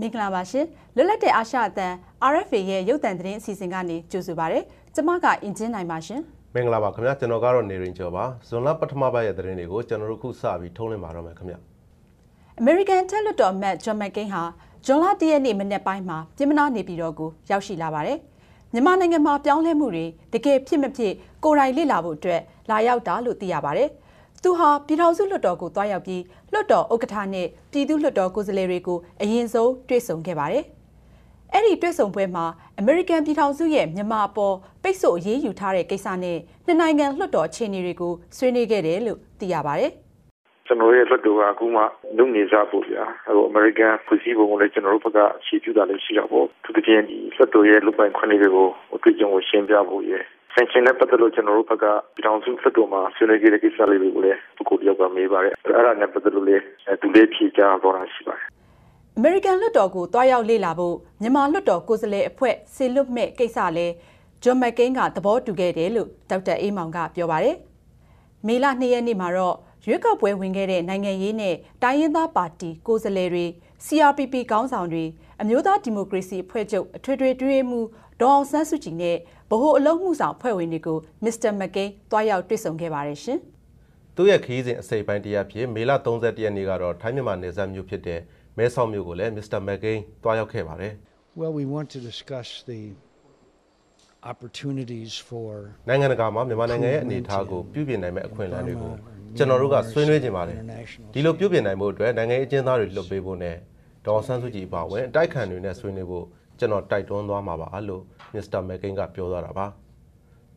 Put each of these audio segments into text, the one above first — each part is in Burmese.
မင်္ဂလာပါရှင်လွတ်လပ်တဲ့အာရှအသံ RFA ရဲ့ရုပ်သံသတင်းအစီအစဉ်ကနေကြိုဆိုပါရစေ။ကျွန်မကအင်ဂျင်နိုင်ပါရှင်။မင်္ဂလာပါခင်ဗျာကျွန်တော်ကတော့နေရင်ကျော်ပါ။ဇွန်လပထမပတ်ရဲ့သတင်းတွေကိုကျွန်တော်တို့ခုစပြီးထုတ်လွှင့်ပါတော့မယ်ခင်ဗျာ။ American တက်လွတ်တော်မတ်ဂျွန်မက်ကိန်းဟာဇွန်လ၁ရက်နေ့မနေ့ပိုင်းမှာပြည်မနာနေပြည်တော်ကိုရောက်ရှိလာပါတယ်။မြန်မာနိုင်ငံမှာပြောင်းလဲမှုတွေတကယ်ဖြစ်မဖြစ်ကိုယ်တိုင်လေ့လာဖို့အတွက်လာရောက်တာလို့သိရပါတယ်။ သူဟာပြည်ထောင်စုလွှတ်တော်ကိုတွားရောက်ပြီးလွှတ်တော်ဥက္ကဋ္ဌနဲ့ပြည်သူ့လွှတ်တော်ကိုယ်စားလှယ်တွေကိုအရင်ဆုံးတွေ့ဆုံခဲ့ပါတယ်။အဲ့ဒီတွေ့ဆုံပွဲမှာအမေရိကန်ပြည်ထောင်စုရဲ့မြန်မာအပေါ်ပိတ်ဆို့အရေးယူထားတဲ့ကိစ္စနဲ့နှစ်နိုင်ငံလွှတ်တော်အခြေအနေတွေကိုဆွေးနွေးခဲ့တယ်လို့သိရပါတယ်။ကျွန်တော်ရဲ့လွှတ်တော်ကအခုမှလုံနေစားဖို့ဗျာဟိုအမေရိကန်ဖွဲ့စည်းပုံကိုလည်းကျွန်တော်တို့ဘက်ကရှင်းပြတာလည်းရှိတော့ပေါ့သူတကယ်ဒီလွှတ်တော်ရဲ့လူပိုင်ခွင့်တွေကိုအတွေ့အကြုံကိုရှင်းပြဖို့ရယ် ဆင်ရှင်နဲ့ပတ်သက်လို့ကျွန်တော်တို့ဘက်ကပြည်ထောင်စုစစ်တော်မှာဆွေးနွေးခဲ့တဲ့ကိစ္စလေးတွေကိုလည်းပုဂ္ဂိုလ်တယောက်ကမေးပါတယ်အဲ့ဒါနဲ့ပတ်သက်လို့လည်းသူလေးဖြေကြားတော့တာရှိပါတယ်အမေရိကန်လွှတ်တော်ကိုတွားရောက်လေ့လာဖို့မြန်မာလွှတ်တော်ကိုယ်စားလှယ်အဖွဲ့ဆေလွတ်မဲ့ကိစ္စလည်းဂျွန်မက်ကင်းကသဘောတူခဲ့တယ်လို့ဒေါက်တာအေးမောင်ကပြောပါတယ်။မေလ2ရက်နေ့မှာတော့ရွေးကောက်ပွဲဝင်ခဲ့တဲ့နိုင်ငံရေးနဲ့တိုင်းရင်းသားပါတီကိုယ်စားလှယ်တွေ CRPP ခေါင်းဆောင်တွေအမျိုးသားဒီမိုကရေစီအဖွဲ့ချုပ်အထွေထွေတွဲမှုဒေါအောင်ဆန်းစုကြည်နဲ့ ဗဟိုအလုံးမှုဆောင်ဖွဲ့ဝင်တွေကိုမစ္စတာမက်ကိန်းတွားရောက်တွေ့ဆုံခဲ့ပါတယ်ရှင်။သူ့ရဲ့ခရီးစဉ်အစိပ်ပိုင်းတရားဖြစ်မေလ31ရက်နေ့ကတော့ထိုင်းမြန်မာနယ်စပ်မြို့ဖြစ်တဲ့မဲဆောက်မြို့ကိုလည်းမစ္စတာမက်ကိန်းတွားရောက်ခဲ့ပါတယ်။ Well we want to discuss the opportunities for နိုင်ငံတကာမှာမြန်မာနိုင်ငံရဲ့အနေအထားကိုပြုပြင်နိုင်မဲ့အခွင့်အလမ်းတွေကိုကျွန်တော်တို့ကဆွေးနွေးကြပါတယ်ဒီလိုပြုပြင်နိုင်မှုအတွက်နိုင်ငံရေးအကျဉ်းသားတွေလွတ်ပေးဖို့နဲ့ဒေါ်ဆန်းစုကြည်ပါဝင်တိုက်ခိုက်တွေနဲ့ဆွေးနွေးဖို့ ကျွန်တော်တိုက်တွန်းသွားမှာပါလို့မစ္စတာမက်ကိန်းကပြောသွားတာပါ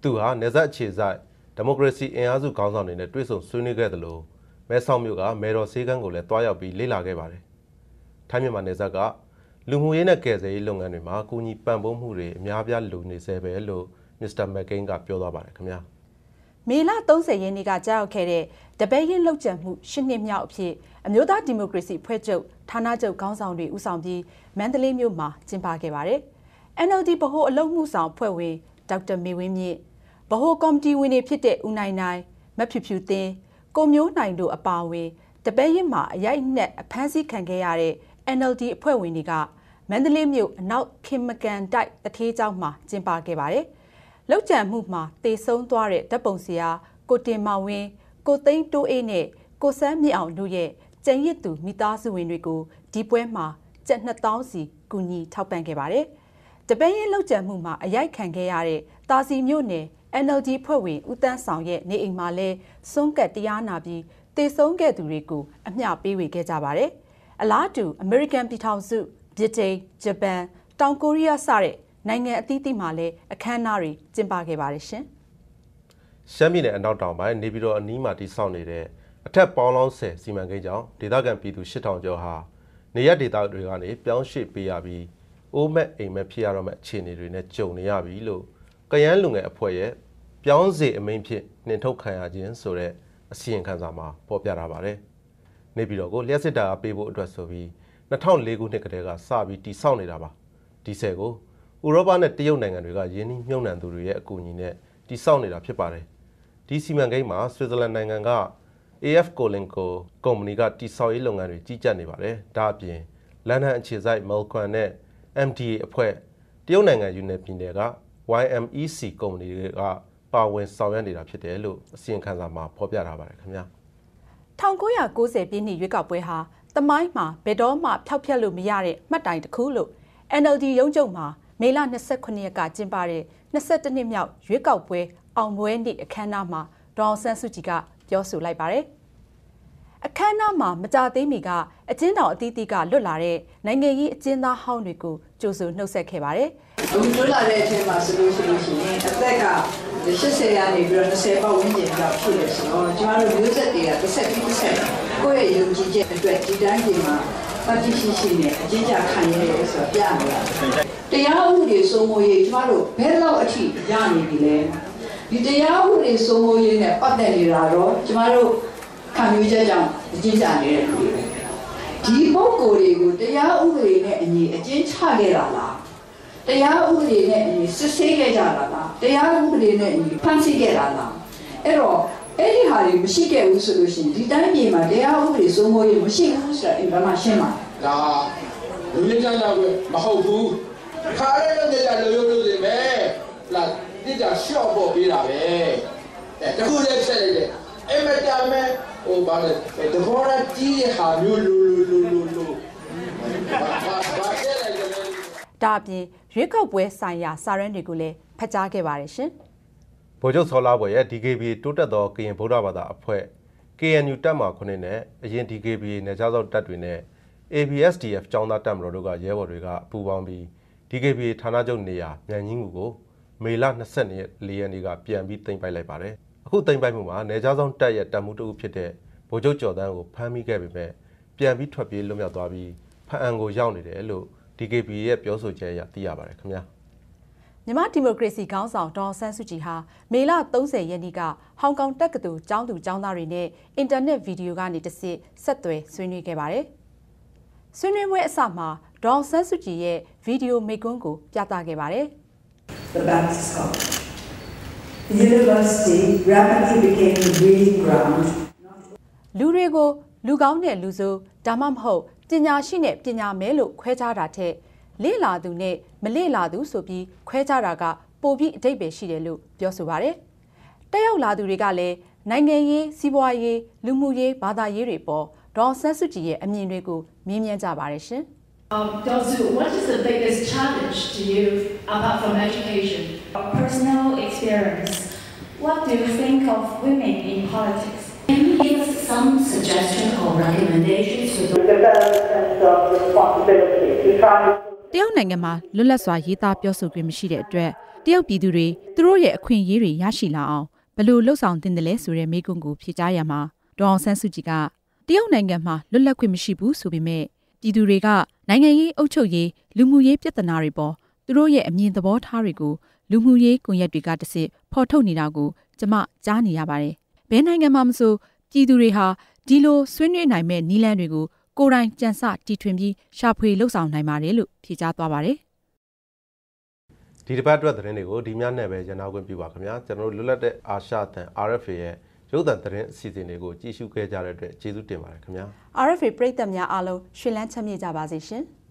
သူဟာနေဆက်အခြေဆိုင်ဒီမိုကရေစီအင်အားစုခေါင်းဆောင်တွေနဲ့တွေ့ဆုံဆွေးနွေးခဲ့သလိုမဲဆောက်မြို့ကမေတော်ဆေးကန်းကိုလည်းတွားရောက်ပြီးလေ့လာခဲ့ပါတယ်ထိုင်းမြန်မာနေဆက်ကလူမှုရေးနဲ့ကယ်ဆယ်ရေးလုပ်ငန်းတွေမှာအကူအညီပံ့ပိုးမှုတွေအများပြားလိုနေဆဲပဲလို့မစ္စတာမက်ကိန်းကပြောသွားပါတယ်ခင်ဗျာ မေလ30ရက်နေ့ကကြားရောက်ခဲ့တဲ့တပည့်ရင်လှုပ်ကြံမှုရှစ်နှစ်မြောက်အဖြစ်အမျိုးသားဒီမိုကရေစီဖွဲ့ချုပ်ဌာနချုပ်ခေါင်းဆောင်တွေဦးဆောင်ပြီးမန္တလေးမြို့မှာကျင်းပခဲ့ပါတယ်။ NLD ဗဟိုအလုံးမှုဆောင်ဖွဲ့ဝင်ဒေါက်တာမေဝင်းမြင့်ဗဟိုကော်မတီဝင်တွေဖြစ်တဲ့ဦးနိုင်နိုင်မဖြူဖြူသင်းကိုမျိုးနိုင်တို့အပါအဝင်တပည့်ရင်မှာအရိုက်နှက်အဖမ်းဆီးခံခဲ့ရတဲ့ NLD အဖွဲ့ဝင်တွေကမန္တလေးမြို့အနောက်ခင်မကန်တိုက်တထေးကျောင်းမှာကျင်းပခဲ့ပါတယ်။ လောက်ကျန်မှုမှာတေဆုံးသွားတဲ့ဓပုံစရာကိုတင်မောင်ဝင်းကိုသိန်းတိုးအေးနဲ့ကိုစန်းမြင့်အောင်တို့ရဲ့ကျန်ရစ်သူမိသားစုဝင်တွေကိုဒီပွဲမှာကျပ်2000စီကူညီထောက်ပံ့ခဲ့ပါတယ်။တပည့်ရင်လောက်ကျန်မှုမှာအရိုက်ခံခဲ့ရတဲ့တာစီမြို့နယ် NLD ဖွဲ့ဝင်ဦးတန်းဆောင်ရဲ့နေအိမ်မှာလဲစွန့်ကတ်တရားနာပြီးတေဆုံးခဲ့သူတွေကိုအမျှပေးဝေခဲ့ကြပါတယ်။အလားတူ American ပြည်ထောင်စုဗြိတိန်ဂျပန်တောင်ကိုရီးယားစတဲ့ နိုင်ငံအသီးသီးမှာလည်းအခမ်းအနားတွေကျင်းပခဲ့ပါတယ်ရှင်။ရှမ်းပြည်နယ်အနောက်တောင်ပိုင်းနေပြည်တော်အနီးမှာတိစောက်နေတဲ့အထက်ပေါင်းလောင်းဆယ်စီမံကိန်းကြောင့်ဒေသခံပြည်သူ8000ကျော်ဟာနေရဒေသတွေကနေပြောင်းရွှေ့ပေးရပြီးအိုးမက်အိမ်မက်ဖြစ်ရတော့မဲ့အခြေအနေတွေနဲ့ကြုံနေရပြီလို့ကယန်းလူငယ်အဖွဲ့ရဲ့ပြောင်းစေအမိန်ဖြစ်နှင်ထုတ်ခံရခြင်းဆိုတဲ့အစီရင်ခံစာမှာဖော်ပြထားပါတယ်။နေပြည်တော်ကိုလျှက်စစ်တာပေးဖို့အတွက်ဆိုပြီး2004ခုနှစ်ကတည်းကစပြီးတိစောက်နေတာပါဒီဆယ်ကို ဥရောပနဲ့တရုတ်နိုင်ငံတွေကယင်းနှိမ့်မြုံနှံသူတွေရဲ့အကူအညီနဲ့တိစောက်နေတာဖြစ်ပါတယ်ဒီစီမံကိန်းမှာဆွစ်ဇာလန်နိုင်ငံက AF Colinco ကုမ္ပဏီကတိစောက်ရေးလုပ်ငန်းတွေကြီးကြပ်နေပါတယ်ဒါအပြင်လန်ဒန်အခြေစိုက် Melquan နဲ့ MDA အဖွဲ့တရုတ်နိုင်ငံယူနယ်ပြည်နယ်က YMEC ကုမ္ပဏီတွေကပါဝင်ဆောင်ရွက်နေတာဖြစ်တယ်လို့အစီရင်ခံစာမှာဖော်ပြထားပါတယ်ခင်ဗျာ1990ပြည့်နှစ်ရွေးကောက်ပွဲဟာတမိုင်းမှာဘယ်တော့မှဖျောက်ဖျက်လို့မရတဲ့မှတ်တိုင်တစ်ခုလို့ NLD ရုံးချုပ်မှာ မေလ29ရက်ကကျင်းပတဲ့22နှစ်မြောက်ရွေးကောက်ပွဲအောင်ပွဲနေ့အခမ်းအနားမှာဒေါအောင်ဆန်းစုကြည်ကပြောဆိုလိုက်ပါတယ်။အခမ်းအနားမှာမကြသေးမီကအကျဉ်းတော်အသီးသီးကလွတ်လာတဲ့နိုင်ငံရေးအကျဉ်းသားဟောင်းတွေကိုကြိုဆိုနှုတ်ဆက်ခဲ့ပါတယ်။အခုလွတ်လာတဲ့အချိန်မှာဆိုလို့ရှိရင်အသက်က80ရာနေပြီးတော့20ပတ်ဝန်းကျင်လောက်ဖြစ်နေဆိုတော့ကျမတို့မျိုးဆက်တွေကတစ်ဆက်ပြီးတစ်ဆက် ကိုယ့်ရဲ့ယုံကြည်ချက်အတွက်ဒီတိုင်းဒီမှာပတ်တိရှိရှိနဲ့အကျဉ်းချခံရရဲဆိုတော့ပြနေတာတရားဥပဒေစိုးမိုးရေးကျမတို့ဘယ်လောက်အထိရနေပြီလဲဒီတရားဥပဒေစိုးမိုးရေးနဲ့ပတ်သက်နေတာတော့ကျမတို့ခံယူချက်ကြောင့်အကျဉ်းချနေတဲ့လူတွေဒီပုံကိုယ်တွေကိုတရားဥပဒေနဲ့အညီအကျဉ်းချခဲ့တာလားတရားဥပဒေနဲ့အညီစစ်ဆေးခဲ့ကြတာလားတရားဥပဒေနဲ့အညီဖန်ဆီးခဲ့တာလားအဲ့တော့ အဲ့ဒီဟာတွေမရှိခဲ့ဘူးဆိုလို့ရှိရင်ဒီတိုင်းပြည်မှာတရားဥပဒေစိုးမိုးရေးမရှိဘူးဆိုတာအင်မတန်ရှင်းပါတယ်ဒါလူရင်းချမ်းသာခွင့်မဟုတ်ဘူးခါရဲလုံးကြကြလိုရိုးလို့နေမယ်လာတိကျရှော့ဖို့ပေးတာပဲအဲတခုလေးဆက်လိုက်တယ်အမတမဲဟိုဘာလဲတဘောရကြီးတဲ့ဟာမျိုးလူလူလူလူလူဘာဘာဘာဆက်လိုက်တယ်ဒါအပြင်ရွေးကောက်ပွဲဆိုင်ရာစာရန်တွေကိုလည်းဖတ်ကြားခဲ့ပါတယ်ရှင် ဗိုလ်ချုပ်စောလာဘွယ်ရဲ့ DKB တိုးတက်သောကရင်ဗုဒ္ဓဘာသာအဖွဲ့ KNU တပ်မှ9နဲ့အရင် DKB နယ်ခြားစောင့်တပ်တွေနဲ့ ABSDF ចောင်းသားတပ်မတော်တို့ကရဲဘော်တွေကပူးပေါင်းပြီး DKB ဌာနချုပ်နေရာမြန်ကြီးငူကိုမေလ24ရက်နေ့ကပြန်ပြီးတင်ပိုက်လိုက်ပါတယ်။အခုတင်ပိုက်မှုမှာနယ်ခြားစောင့်တပ်ရဲ့တပ်မှုတအုပ်ဖြစ်တဲ့ဗိုလ်ချုပ်ကျော်တန်းကိုဖမ်းမိခဲ့ပေမဲ့ပြန်ပြီးထွက်ပြေးလွတ်မြောက်သွားပြီးဖအံကိုရောက်နေတယ်လို့ DKB ရဲ့ပြောဆိုချက်အရသိရပါတယ်ခင်ဗျာ။ မြန်မာဒီမိုကရေစီခေါင်းဆောင်ဒေါ်ဆန်းစုကြည်ဟာမေလ30ရက်နေ့ကဟောင်ကောင်တက္ကသိုလ်ကျောင်းသူကျောင်းသားတွေနဲ့အင်တာနက်ဗီဒီယိုကနေတဆင့်ဆက်သွယ်ဆွေးနွေးခဲ့ပါတယ်။ဆွေးနွေးပွဲအစမှာဒေါ်ဆန်းစုကြည်ရဲ့ဗီဒီယိုမိန့်ခွန်းကိုပြသခဲ့ပါတယ် the Baptist College. The university rapidly became the breeding ground ။လူတွေကိုလူကောင်းနဲ့လူဆိုးဒါမှမဟုတ်ပညာရှိနဲ့ပညာမဲလို့ခွဲခြားတာထက် လေ့လာသူနဲ့မလေ့လာသူဆိုပြီးခွဲခြားတာကပိုပြီးအတိတ်ပဲရှိတယ်လို့ပြောဆိုပါတယ်။တက်ရောက်လာသူတွေကလည်းနိုင်ငံရေးစီးပွားရေးလူမှုရေးဘာသာရေးတွေပေါ်ဒေါ်ဆန်းစုကြည်ရဲ့အမြင်တွေကိုမြင်မြန်းကြပါတယ်ရှင်။ Um, Dozu, what is the biggest challenge to you apart from education? personal experience. What do you think of women in politics? Can you give us some suggestion or recommendations to the development of responsibility to try တရုတ်နိုင်ငံမှာလွတ်လပ်စွာရေးသားပြောဆိုခွင့်မရှိတဲ့အတွက်တရုတ်ပြည်သူတွေသူတို့ရဲ့အခွင့်အရေးတွေရရှိလာအောင်ဘယ်လိုလှုပ်ဆောင်သင့်တယ်လဲဆိုတဲ့မေးခွန်းကိုဖြေကြားရမှာဒေါအောင်ဆန်းစုကြည်ကတရုတ်နိုင်ငံမှာလွတ်လပ်ခွင့်မရှိဘူးဆိုပေမဲ့ပြည်သူတွေကနိုင်ငံရေးအုပ်ချုပ်ရေးလူမှုရေးပြဿနာတွေပေါ်သူတို့ရဲ့အမြင်သဘောထားတွေကိုလူမှုရေးကွန်ရက်တွေကတစ်စစ်ဖော်ထုတ်နေတာကိုကျမကြားနေရပါတယ်ဘယ်နိုင်ငံမှာမဆိုပြည်သူတွေဟာဒီလိုဆွေးနွေးနိုင်မဲ့နီလန်းတွေကို ကိုယ်တိုင်ကြံစတီထွင်ပြီးရှာဖွေလှုပ်ဆောင်နိုင်ပါတယ်လို့ဖြေကြားသွားပါတယ်ဒီတစ်ပတ်အတွက်သတင်းတွေကိုဒီညနဲ့ပဲရန်နာခွင့်ပြုပါခင်ဗျာကျွန်တော်တို့လွတ်လပ်တဲ့အာရှသံ RFA ရဲ့ရုပ်သံသတင်းအစီအစဉ်တွေကိုကြည့်ရှုခဲ့ကြတဲ့အတွက်ကျေးဇူးတင်ပါတယ်ခင်ဗျာ RFA ပရိသတ်များအားလုံးရှင်လန်းချမ်းမြေ့ကြပါစေရှင်။